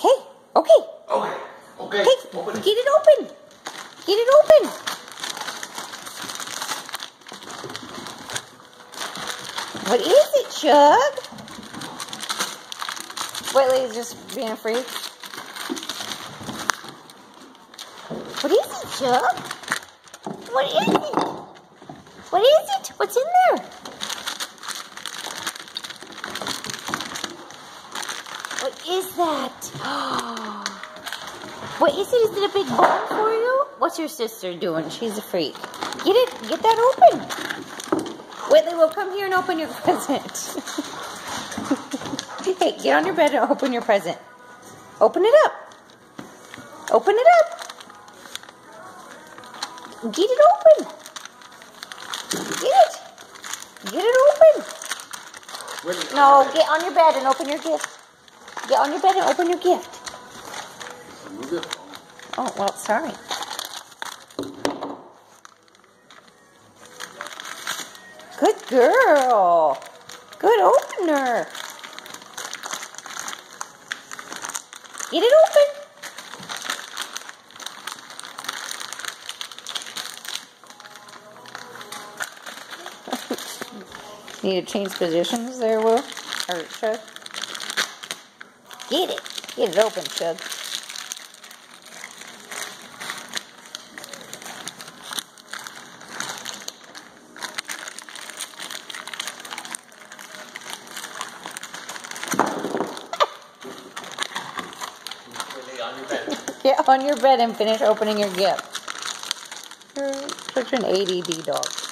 Okay, okay. Okay. Okay. Okay, Open it. get it open. Get it open. What is it, Chug? Whitley's just being a freak. What is it, Chug? What is it? What is it? What's in there? What is that? What is it? Is it a big bone for you? What's your sister doing? She's a freak. Get it. Get that open. Whitley, will come here and open your present. hey, get on your bed and open your present. Open it up. Open it up. Get it open. Get it. Get it open. No, get on your bed and open your gift. Get on your bed and open your gift. Oh, well, sorry. Good girl. Good opener. Get it open. Need to change positions there, Will? Or Chug? Get it. Get it open, Chug. Get on your bed and finish opening your gift. You're such an ADD dog.